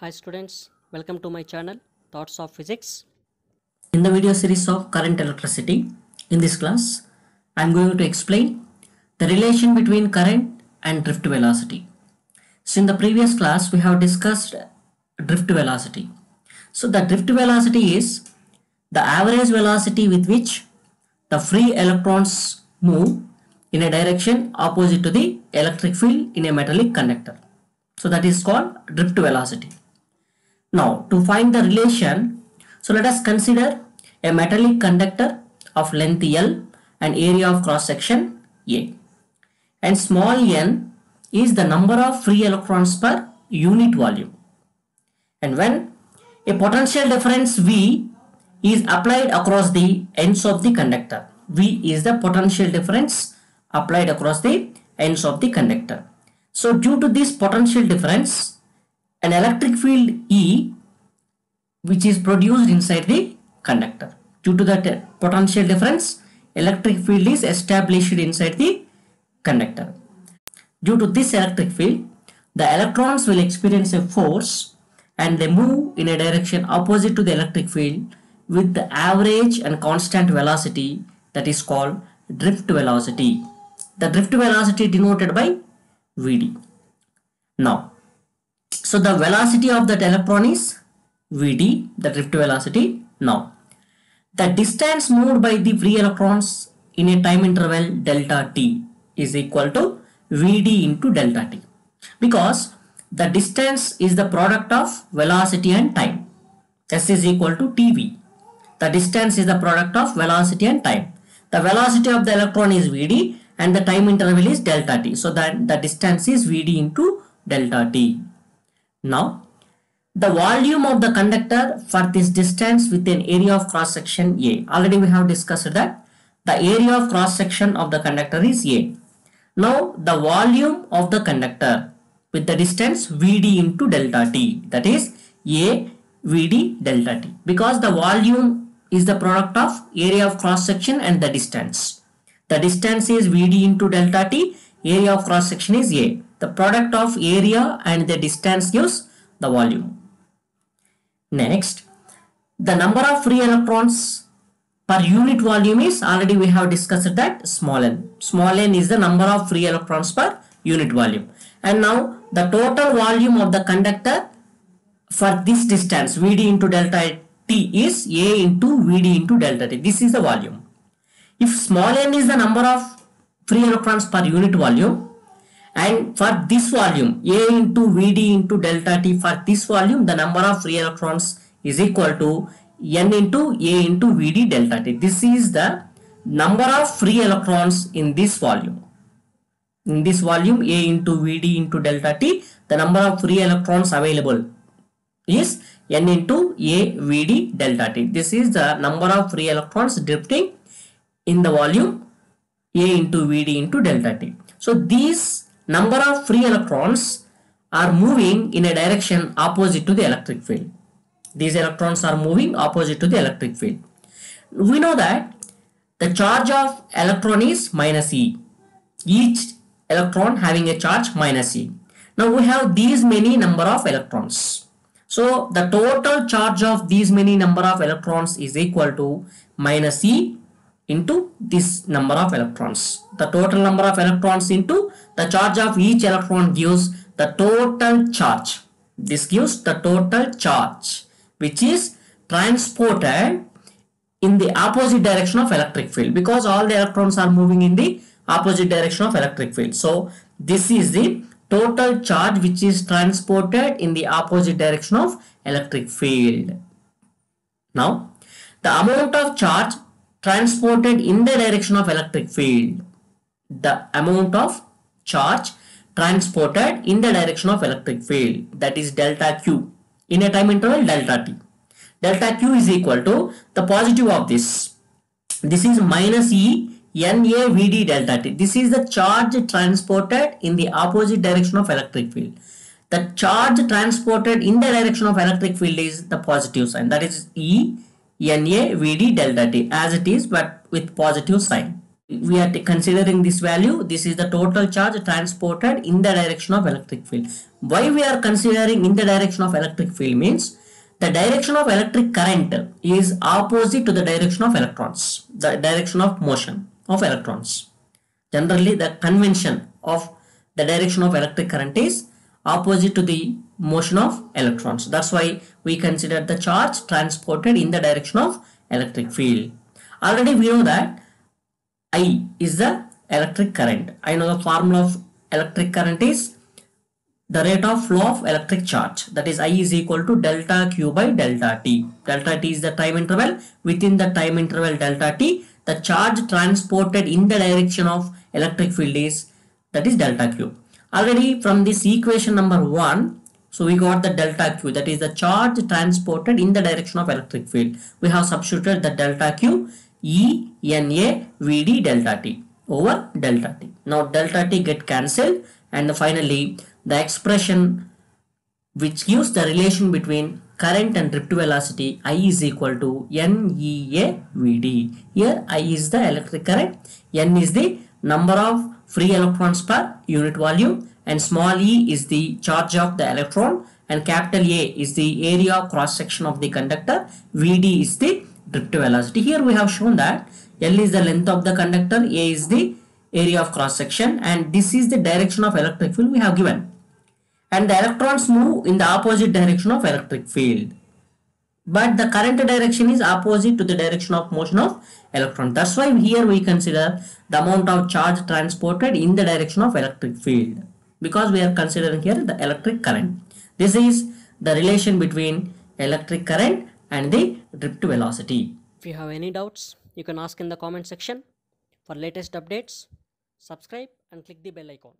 Hi students, welcome to my channel Thoughts of Physics. In the video series of current electricity, in this class, I am going to explain the relation between current and drift velocity. So in the previous class, we have discussed drift velocity. So the drift velocity is the average velocity with which the free electrons move in a direction opposite to the electric field in a metallic conductor. So that is called drift velocity. Now to find the relation, so let us consider a metallic conductor of length L and area of cross section A. And small n is the number of free electrons per unit volume. And when a potential difference V is applied across the ends of the conductor. V is the potential difference applied across the ends of the conductor. So due to this potential difference, an electric field E which is produced inside the conductor. Due to that potential difference, electric field is established inside the conductor. Due to this electric field, the electrons will experience a force and they move in a direction opposite to the electric field with the average and constant velocity that is called drift velocity. The drift velocity denoted by Vd. Now, so the velocity of that electron is Vd, the drift velocity. Now, the distance moved by the free electrons in a time interval delta t is equal to Vd into delta t because the distance is the product of velocity and time. S is equal to Tv. The distance is the product of velocity and time. The velocity of the electron is Vd and the time interval is delta t. So that the distance is Vd into delta t. Now the volume of the conductor for this distance with an area of cross section A. Already we have discussed that the area of cross section of the conductor is A. Now the volume of the conductor with the distance Vd into delta t that is A Vd delta t because the volume is the product of area of cross section and the distance. The distance is Vd into delta t, area of cross section is A. The product of area and the distance gives the volume. Next, the number of free electrons per unit volume is already we have discussed that small n. Small n is the number of free electrons per unit volume. And now the total volume of the conductor for this distance Vd into delta t is A into Vd into delta t. This is the volume. If small n is the number of free electrons per unit volume and for this volume A into Vd into delta t for this volume the number of free electrons is equal to n into A into Vd delta t. This is the number of free electrons in this volume. In this volume A into Vd into delta t the number of free electrons available is n into A Vd delta t. This is the number of free electrons drifting in the volume A into Vd into delta t. So these number of free electrons are moving in a direction opposite to the electric field. These electrons are moving opposite to the electric field. We know that the charge of electron is minus E. Each electron having a charge minus E. Now we have these many number of electrons. So the total charge of these many number of electrons is equal to minus E into this number of electrons. The total number of electrons into the charge of each electron gives the total charge. This gives the total charge which is transported in the opposite direction of electric field because all the electrons are moving in the opposite direction of electric field. So this is the total charge which is transported in the opposite direction of electric field. Now the amount of charge transported in the direction of electric field the amount of charge transported in the direction of electric field. That is delta q. In a time interval delta t. Delta q is equal to the positive of this. This is minus e na delta t. This is the charge transported in the opposite direction of electric field. The charge transported in the direction of electric field is the positive sign. That is e Na delta T as it is but with positive sign. We are considering this value this is the total charge transported in the direction of electric field. Why we are considering in the direction of electric field means the direction of electric current is opposite to the direction of electrons the direction of motion of electrons. Generally the convention of the direction of electric current is opposite to the motion of electrons. That's why we consider the charge transported in the direction of electric field. Already we know that I is the electric current. I know the formula of electric current is the rate of flow of electric charge that is I is equal to delta Q by delta T. Delta T is the time interval. Within the time interval delta T, the charge transported in the direction of electric field is that is delta Q. Already from this equation number 1, so we got the delta Q that is the charge transported in the direction of electric field. We have substituted the delta Q E N A V D delta T over delta T. Now delta T get cancelled and finally the expression which gives the relation between current and drift velocity I is equal to NEAVD. Here I is the electric current, N is the number of free electrons per unit volume and small e is the charge of the electron and capital A is the area of cross section of the conductor, VD is the drift velocity. Here we have shown that? L is the length of the conductor, A is the area of cross section and this is the direction of electric field we have given. And the electrons move in the opposite direction of electric field. But the current direction is opposite to the direction of motion of electron. That's why here we consider the amount of charge transported in the direction of electric field. Because we are considering here the electric current. This is the relation between electric current and the drift velocity If you have any doubts, you can ask in the comment section. For latest updates, subscribe and click the bell icon.